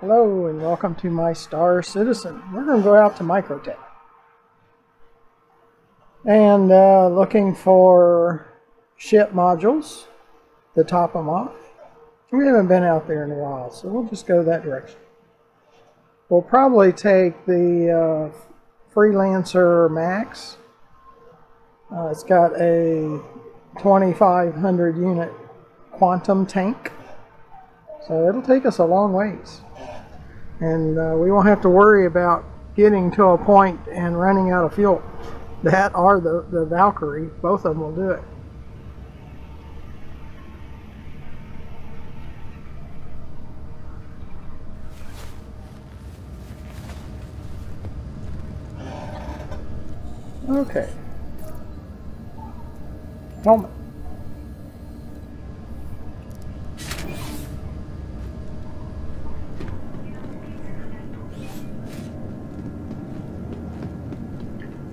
Hello and welcome to my Star Citizen. We're going to go out to Microtech. And uh, looking for ship modules to top them off. We haven't been out there in a while, so we'll just go that direction. We'll probably take the uh, Freelancer Max. Uh, it's got a 2500 unit quantum tank. So it'll take us a long ways. And uh, we won't have to worry about getting to a point and running out of fuel. That or the, the Valkyrie, both of them will do it. Okay. Helmet.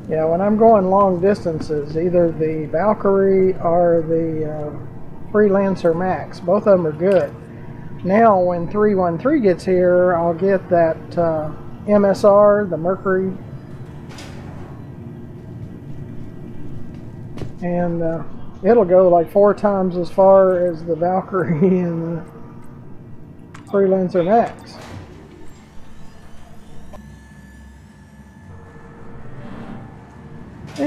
Yeah, when I'm going long distances, either the Valkyrie or the uh, Freelancer Max, both of them are good. Now, when 313 gets here, I'll get that uh, MSR, the Mercury, and uh, it'll go like four times as far as the Valkyrie and the Freelancer Max.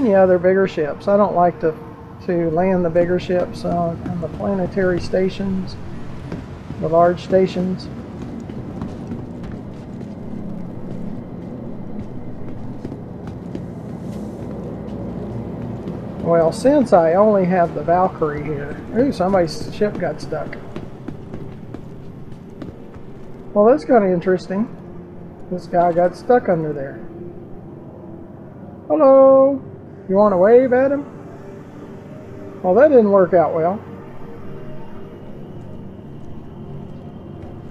Any other bigger ships. I don't like to to land the bigger ships on, on the planetary stations, the large stations. Well, since I only have the Valkyrie here, ooh, somebody's ship got stuck. Well, that's kind of interesting. This guy got stuck under there. Hello. You want to wave at him? Well, that didn't work out well.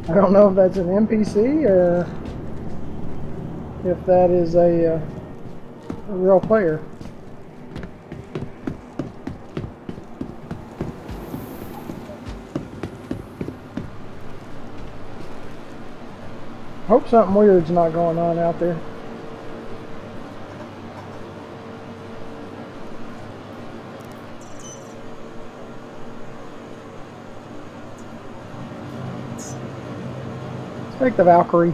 I don't know if that's an NPC or if that is a, uh, a real player. Hope something weird's not going on out there. Take the Valkyrie.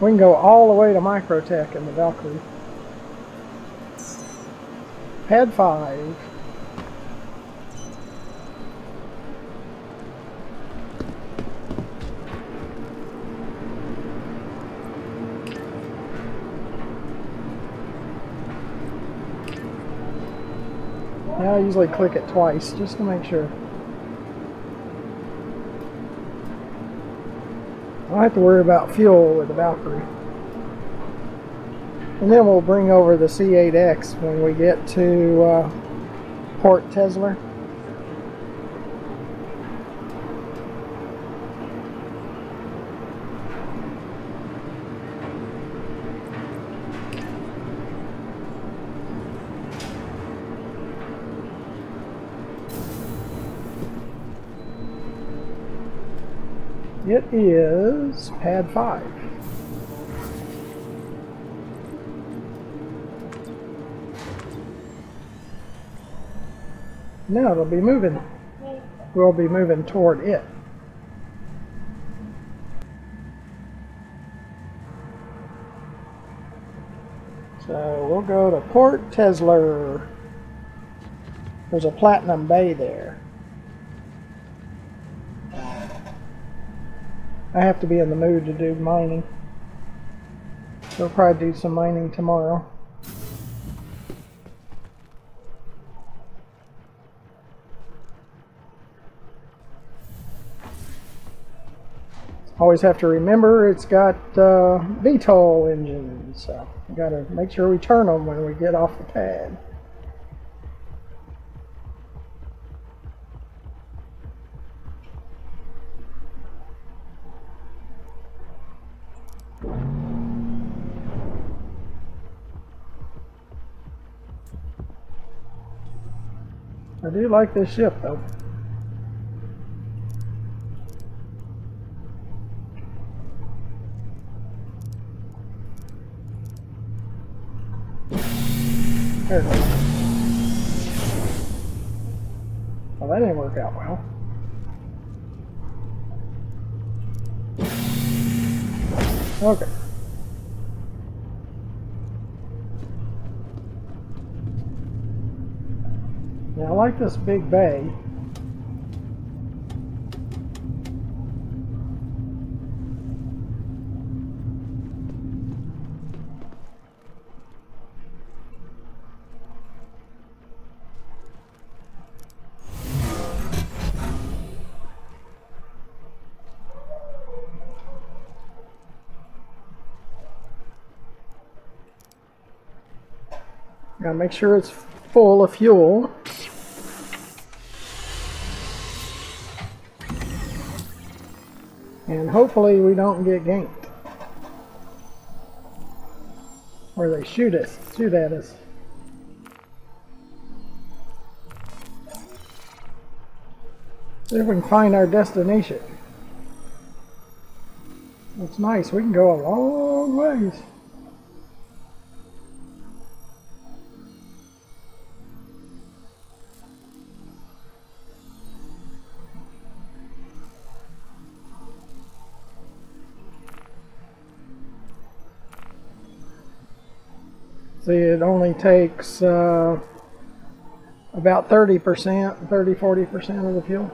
We can go all the way to Microtech in the Valkyrie. Pad 5. Yeah, I usually click it twice just to make sure. I have to worry about fuel with the Valkyrie. And then we'll bring over the C8X when we get to uh, Port Tressler. It is pad 5. Now it'll be moving. We'll be moving toward it. So we'll go to Port Tressler. There's a Platinum Bay there. I have to be in the mood to do mining. We'll probably do some mining tomorrow. Always have to remember it's got uh, VTOL engines, so we got to make sure we turn them when we get off the pad. I do like this ship though. There it goes. Well, that didn't work out well. Okay. Like this big bay. Gotta make sure it's full of fuel. And hopefully we don't get ganked. Or they shoot us, shoot at us. See if we can find our destination. It's nice, we can go a long ways. It only takes uh, about 30%, 30, 40% of the fuel.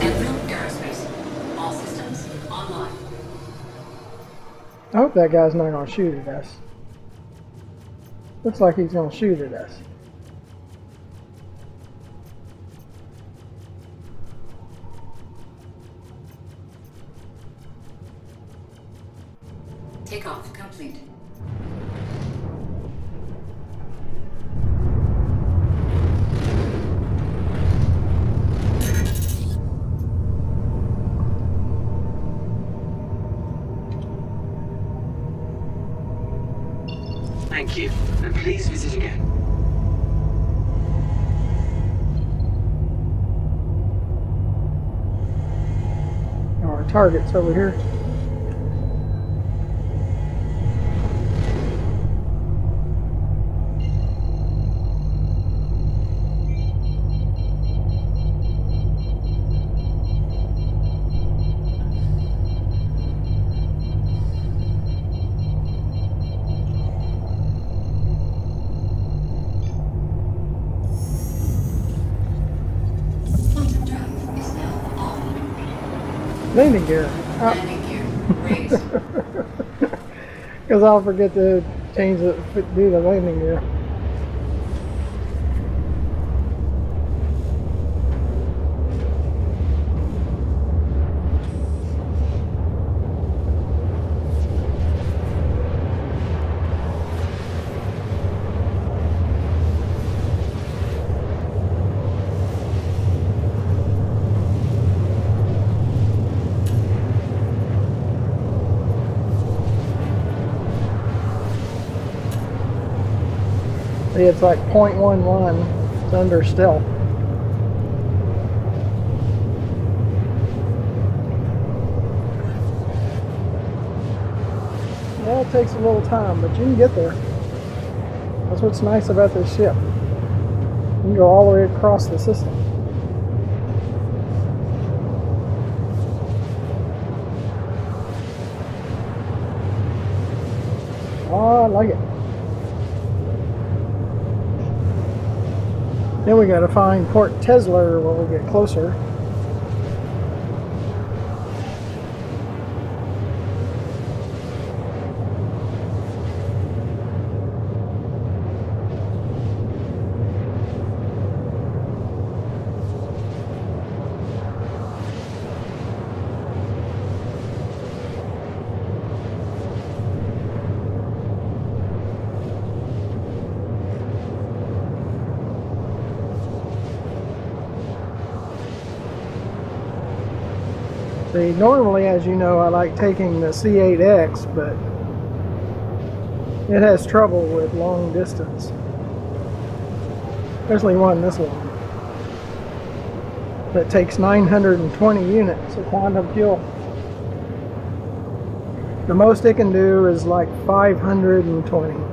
Anvil Aerospace. All systems online. I hope that guy's not going to shoot at us. Looks like he's going to shoot at us. Thank you, and please visit again. Our target's over here. Landing gear. Landing gear. Because I'll forget to change the, do the landing gear. See, it's like 0.11. It's under stealth. Yeah, it takes a little time, but you can get there. That's what's nice about this ship. You can go all the way across the system. Oh, I like it. Then we got to find Port Tressler when we get closer. Normally, as you know, I like taking the C8X, but it has trouble with long distance, especially one this long. that takes 920 units of quantum fuel. The most it can do is like 520.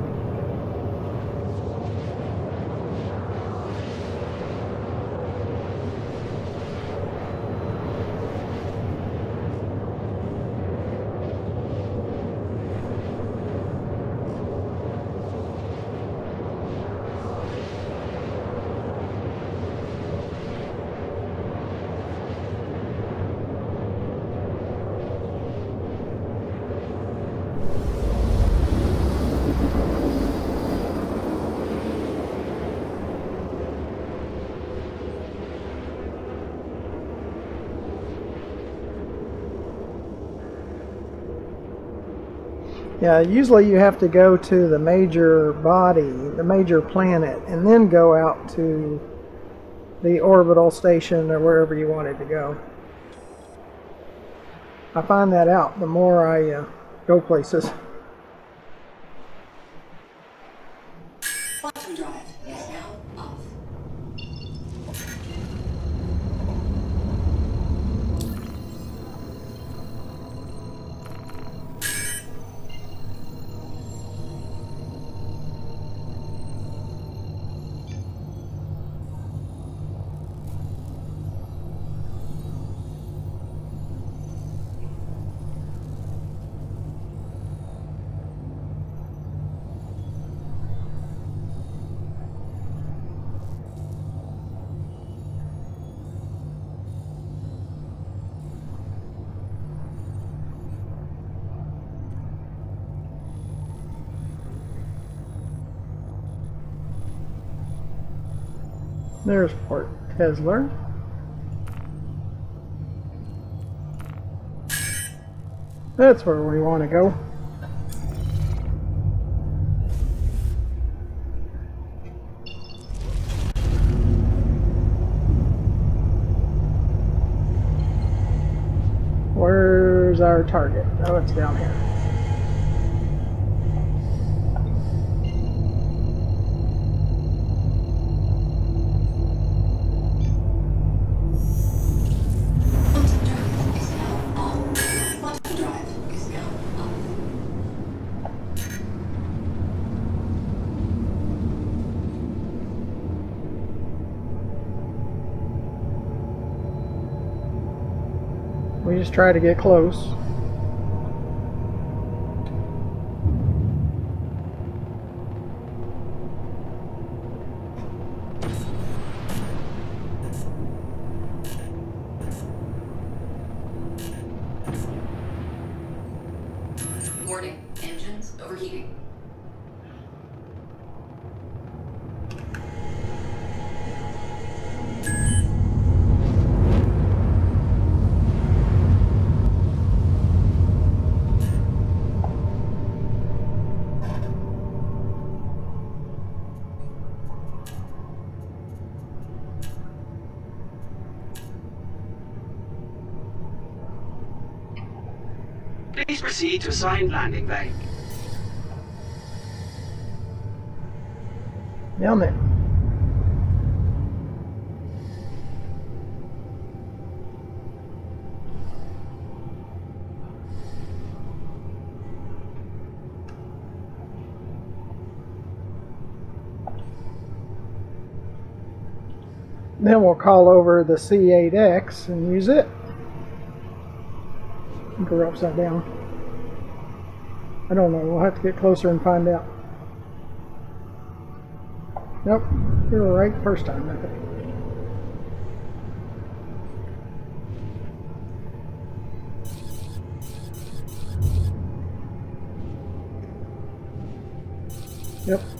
Yeah, usually you have to go to the major body, the major planet, and then go out to the orbital station or wherever you wanted to go. I find that out the more I uh, go places. That's where we want to go. Where's our target? Oh, it's down here. Try to get close. Please proceed to assigned landing bay. Down there. Then we'll call over the C8X and use it. Go upside down. I don't know. We'll have to get closer and find out. Nope, we were right first time, I think. Yep.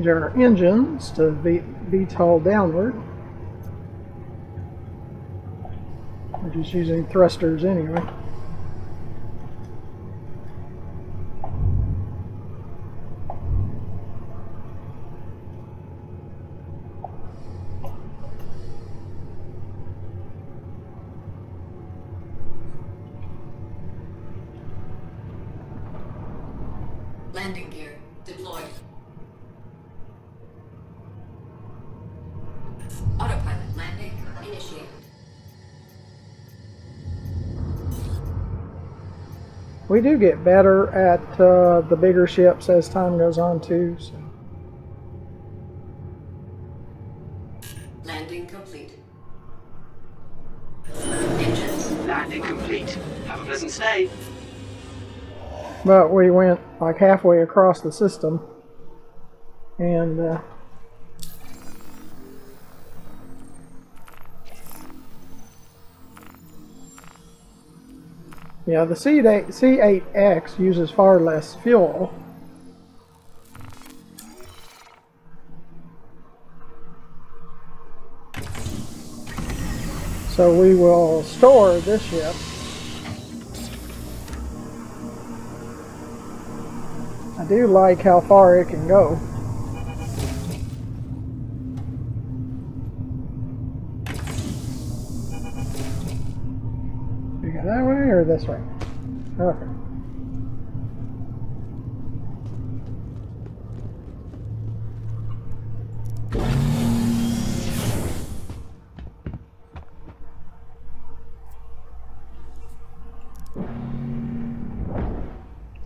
Change our engines to be VTOL downward. We're just using thrusters anyway. Get better at uh, the bigger ships as time goes on too. So. Landing complete. Engines Landing complete. Have a pleasant stay. But we went like halfway across the system, and uh, yeah, the C8 C8X uses far less fuel. So we will store this ship I do like how far it can go. This way? Okay.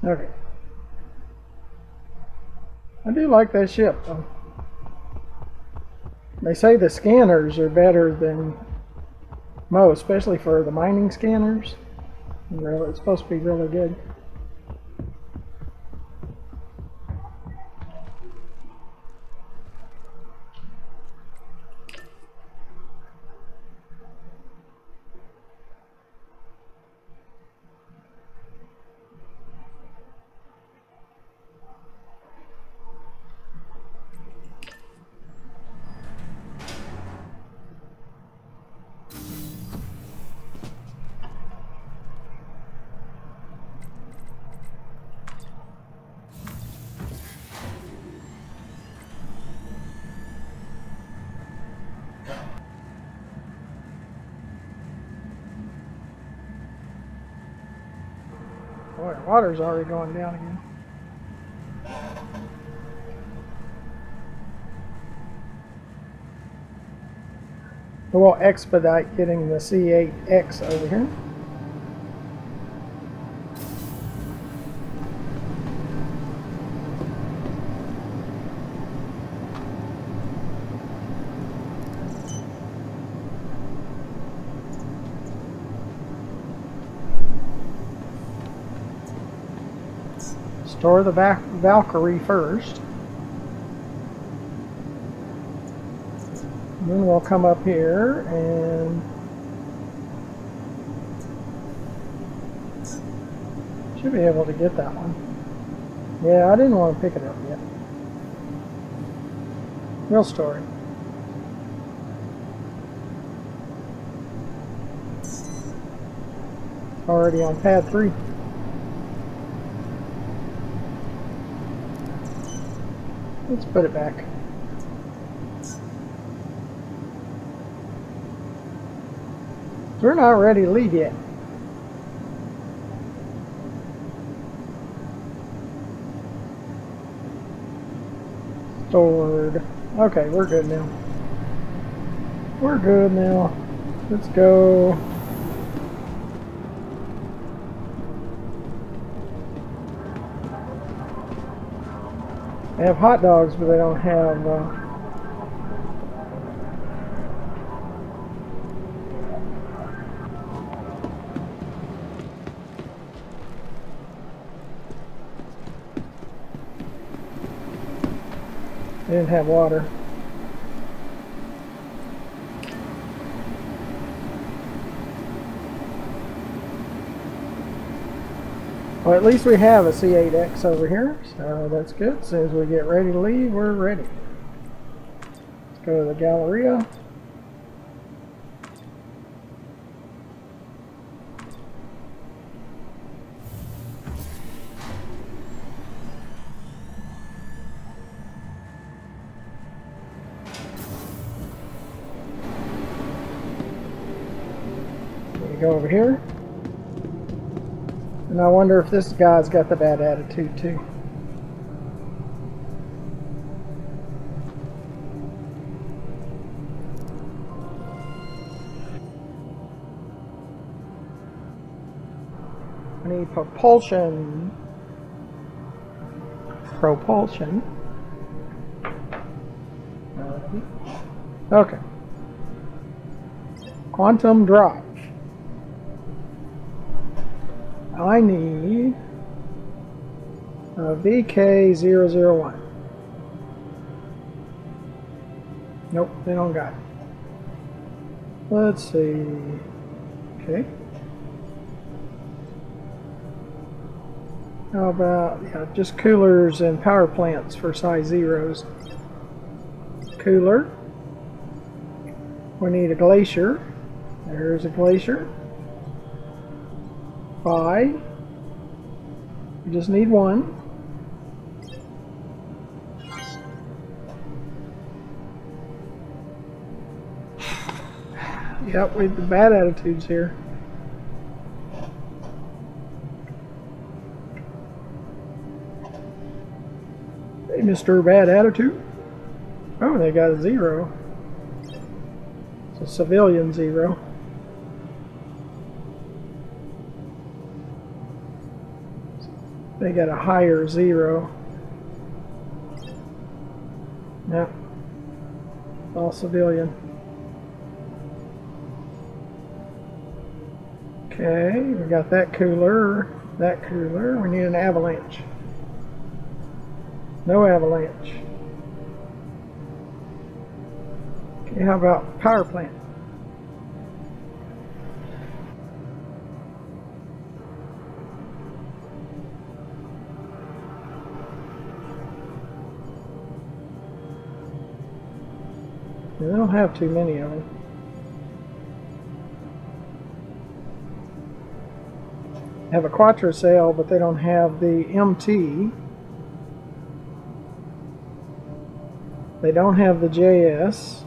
Okay. I do like that ship though. They say the scanners are better than most, especially for the mining scanners. Really, it's supposed to be really good. Boy, water's already going down again. We'll expedite getting the C8X over here. Store the Val- Valkyrie first. Then we'll come up here and should be able to get that one. Yeah, I didn't want to pick it up yet. Real story. Already on pad three. Let's put it back. We're not ready to leave yet. Stored. Okay, we're good now. We're good now. Let's go. They have hot dogs, but they don't have. Uh, they didn't have water. Well, at least we have a C8X over here, so that's good. As soon as we get ready to leave, we're ready. Let's go to the Galleria. Go over here. And I wonder if this guy's got the bad attitude too. I need propulsion. Propulsion. Okay. Quantum drive. I need a VK001. Nope, they don't got it. Let's see. Okay. How about yeah, just coolers and power plants for size zeros? Cooler. We need a glacier. There's a glacier. Five. We just need one. Yep, we have the bad attitudes here. Hey, Mr. Bad Attitude. Oh, they got a zero. It's a civilian zero. They got a higher zero. Yep. All civilian. Okay, we got that cooler, that cooler. We need an avalanche. No avalanche. Okay, how about power plant? They don't have too many of them. Have a quattro but they don't have the MT. They don't have the JS.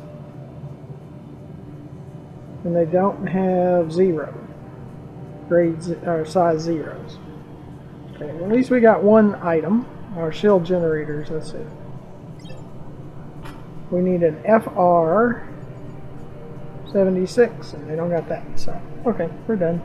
And they don't have zero. Grades or size zeros. Okay, well, at least we got one item. Our shield generators, that's it. We need an FR 76, and they don't got that. So, okay, we're done.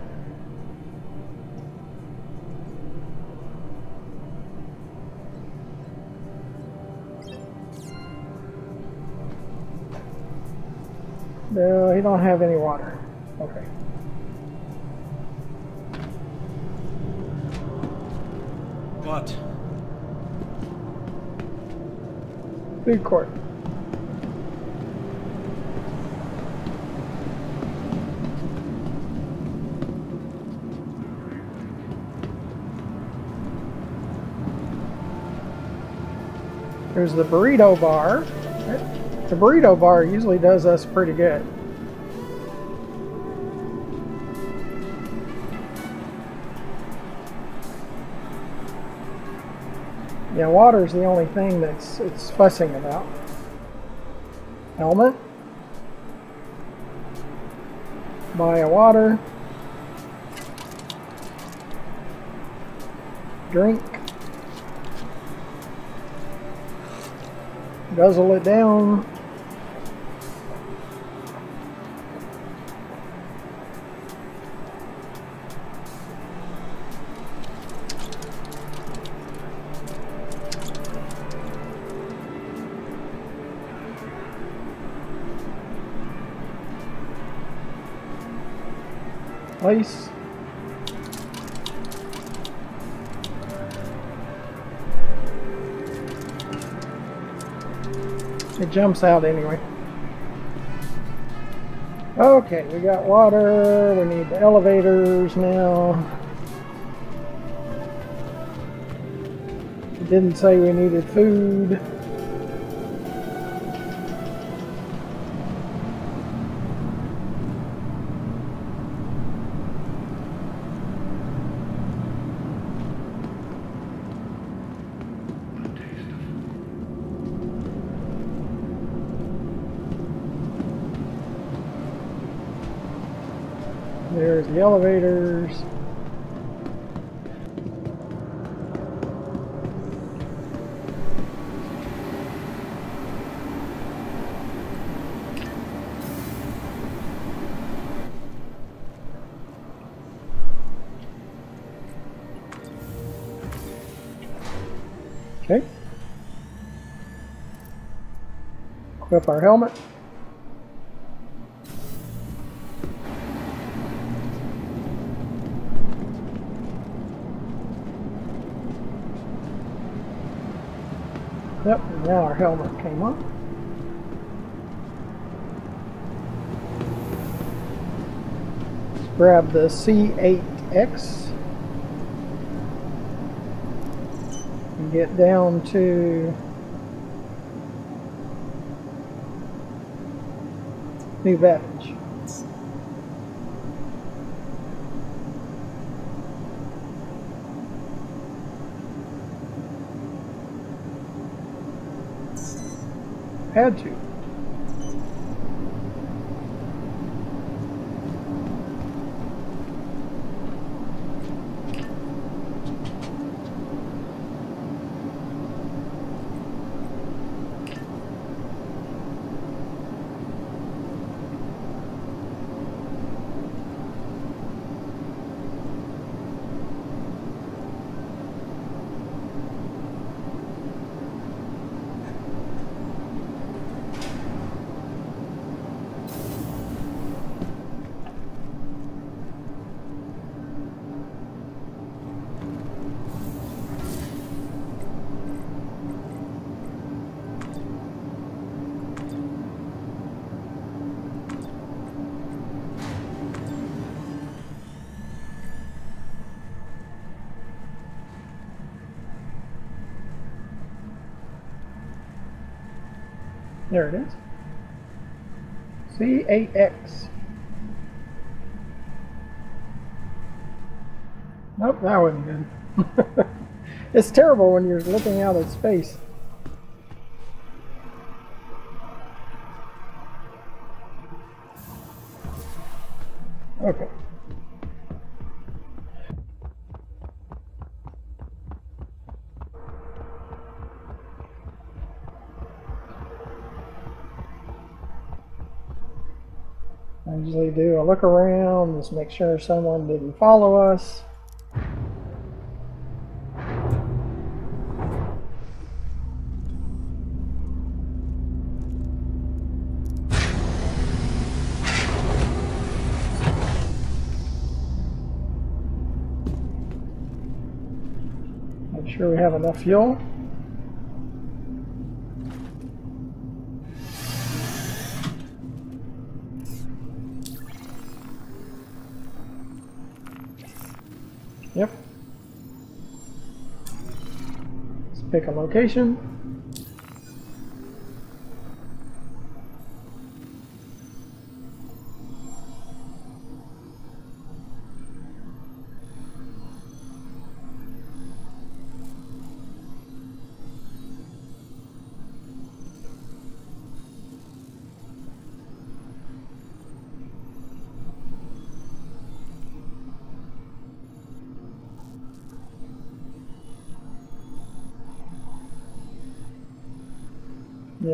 No, he don't have any water. Okay. What? Food court. There's the burrito bar. The burrito bar usually does us pretty good. Yeah, water's the only thing that's it's fussing about. Helmet. Buy a water. Drink. Guzzle it down. Jumps out anyway. Okay, we got water, we need the elevators now. It didn't say we needed food. elevators. Okay. Equip our helmet. Now our helmet came up. Let's grab the C8X and get down to New Babbage. Had to. There it is. C8X. Nope, that wasn't good. it's terrible when you're looking out at space. Do a look around, just make sure someone didn't follow us. Make sure we have enough fuel. Yep. Let's pick a location.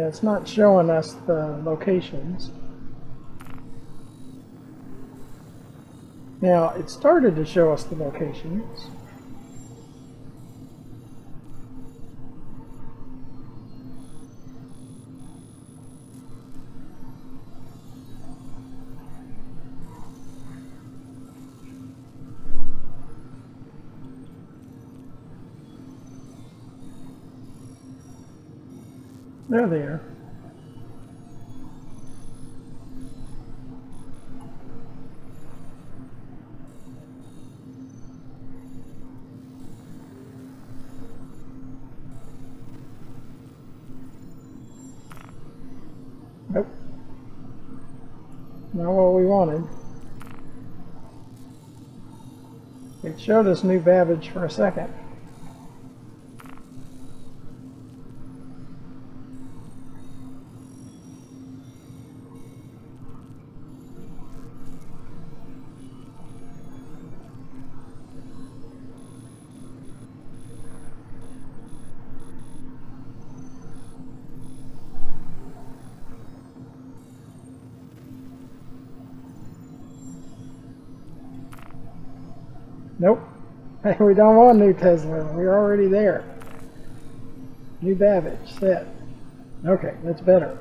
It's not showing us the locations. Now, it started to show us the locations. They're there. Nope. Not what we wanted. It showed us New Babbage for a second. We don't want new Tressler. We're already there. New Babbage set. Okay, that's better.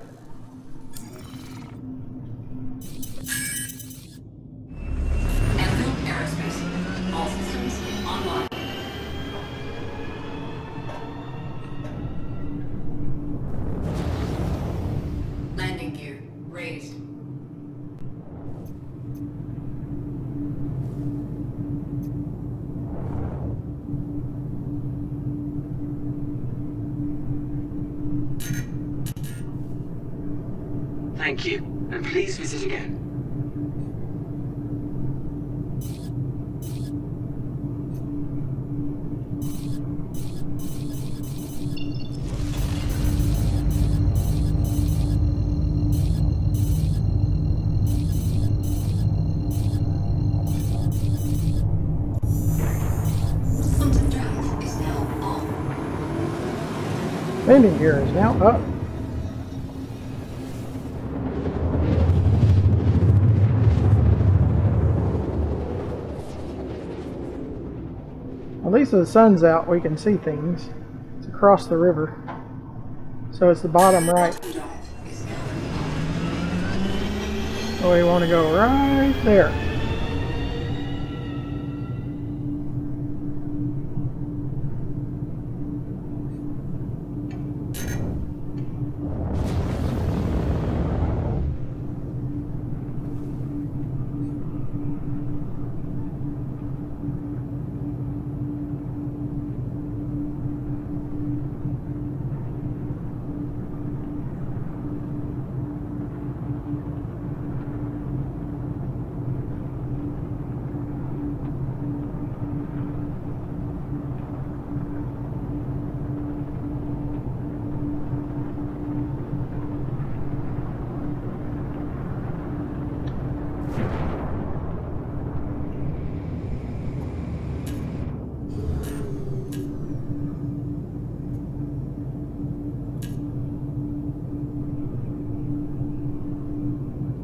Thank you, and please visit again. Quantum drive is now on. Landing gear is now up. Least the sun's out, we can see things. It's across the river. So it's the bottom right. Oh, so we want to go right there.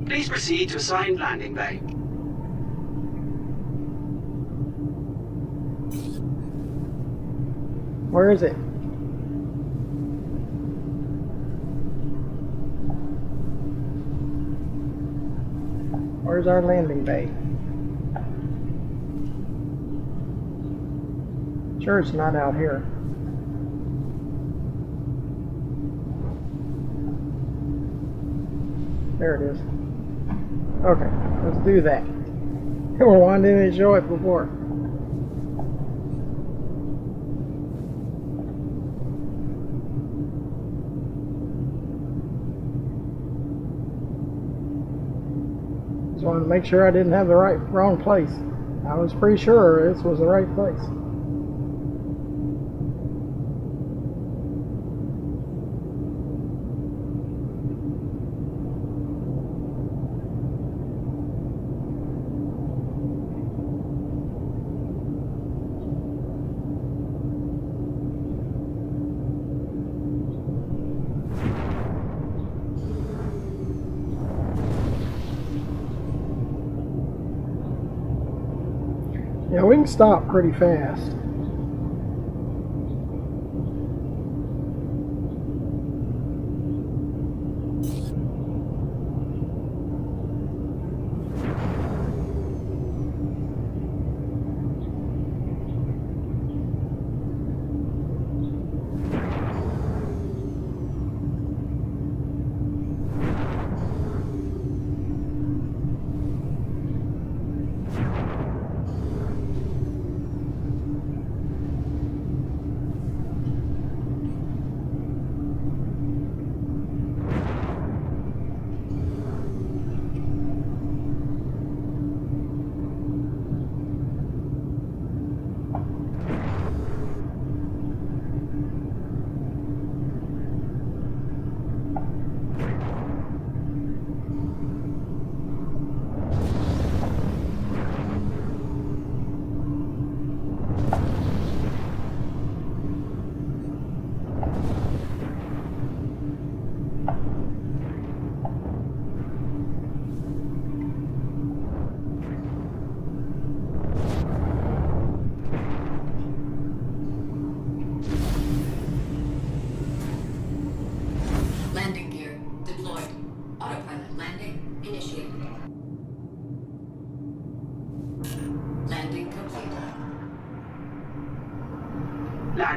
Please proceed to assigned landing bay. Where is it? Where's our landing bay? Sure, it's not out here. There it is. Okay, let's do that. Why didn't it show it before? Just wanted to make sure I didn't have the right wrong place. I was pretty sure this was the right place. Yeah, we can stop pretty fast.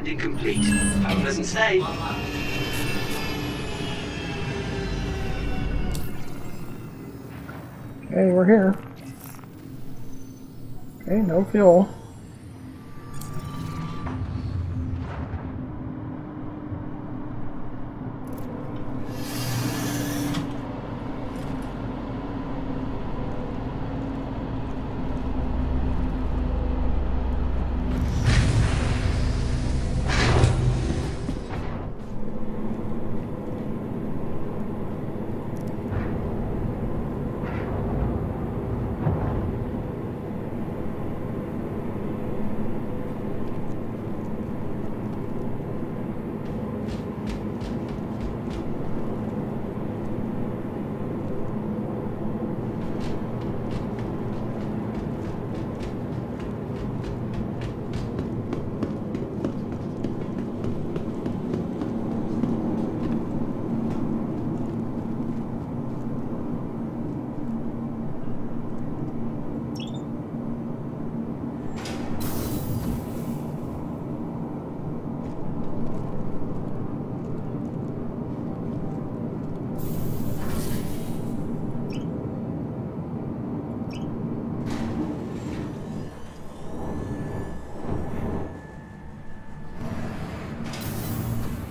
Landing complete. Have a pleasant stay. Okay, we're here. Okay, no fuel.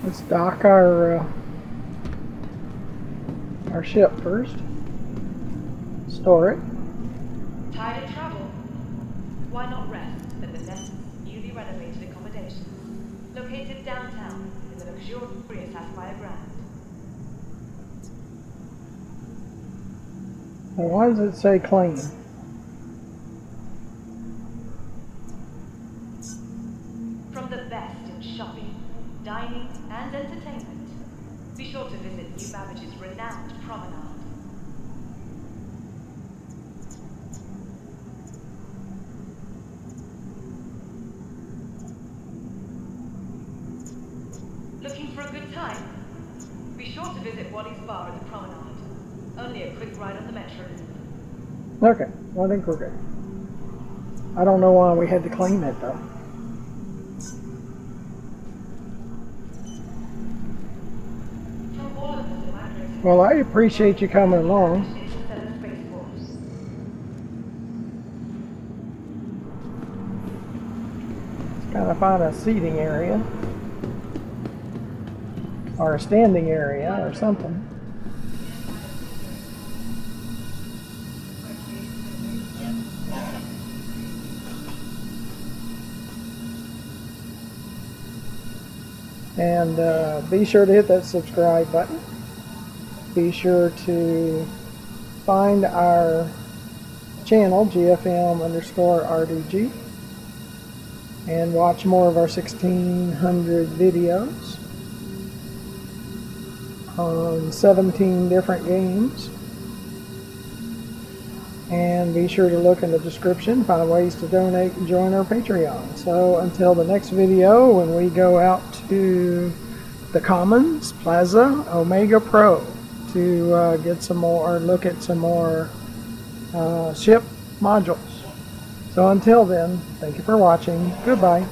Let's dock our uh, our ship first. Store it. Tired of travel? Why not rest at the Nest's newly renovated accommodation, located downtown in the luxurious Aspire Grand. Now, why does it say clean? From the best in shopping, dining, and entertainment, be sure to visit New Babbage's renowned promenade. Looking for a good time? Be sure to visit Wally's Bar at the promenade. Only a quick ride on the metro. Okay, well, I think we're good. I don't know why we had to clean it though. Well, I appreciate you coming along. Stellar Kind of find a seating area. Or a standing area or something. And uh, be sure to hit that subscribe button. Be sure to find our channel, GFM underscore RDG, and watch more of our 1600 videos on 17 different games. And be sure to look in the description, find ways to donate and join our Patreon. So until the next video, when we go out to the Commons Plaza Omega Pro to uh, get some more, or look at some more uh, ship modules. So until then, thank you for watching. Goodbye.